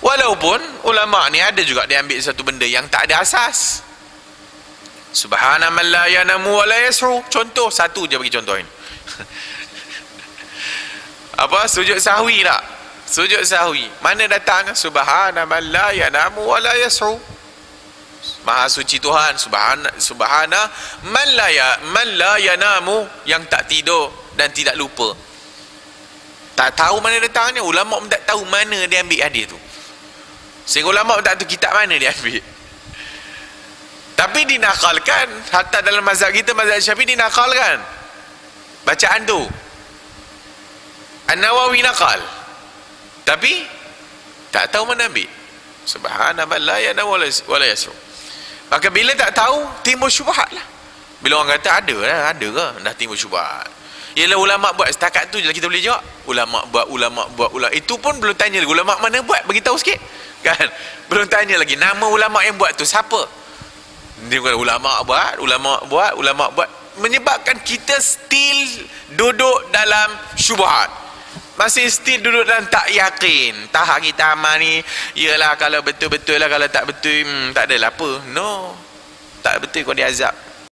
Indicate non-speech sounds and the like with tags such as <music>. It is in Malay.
walaupun ulama ni ada juga dia ambil satu benda yang tak ada asas. Subhana man la yanamu wa la yasru. Contoh satu je bagi contoh ini. <laughs> Apa? Sujud sahwi tak? Sujud sahwi. Mana datang? Subhana man la yanamu wa la yasru. Maha suci Tuhan subhana subhana man la ya man la yanamu. Yang tak tidur dan tidak lupa. Tak tahu mana datangnya. Ulama pun tak tahu mana dia ambil hadis tu sehingga ulama tak tahu kitab mana dia ambil tapi dinakalkan hatta dalam mazhab kita mazhab syafi'i dinakalkan bacaan tu An-Nawawi nakal tapi tak tahu mana ambil subhanallah la ya wala yasru maka bila tak tahu timbul syubhat lah bila orang kata ada lah ada ke dah timbul syubhat Ialah ulama buat setakat tu je lah kita boleh jawab. Ulama buat, ulama buat, ulama. Itu pun belum tanya lagi. Ulama mana buat? Beritahu sikit. Kan? Belum tanya lagi. Nama ulama yang buat tu siapa? Dia bukan ulama buat, ulama buat, ulama buat. Menyebabkan kita still duduk dalam syubhat. Masih still duduk dalam tak yakin. Tahap kita amal ni, ialah kalau betul-betul lah, kalau tak betul, hmm, tak adalah apa. No. Tak betul kau diazab.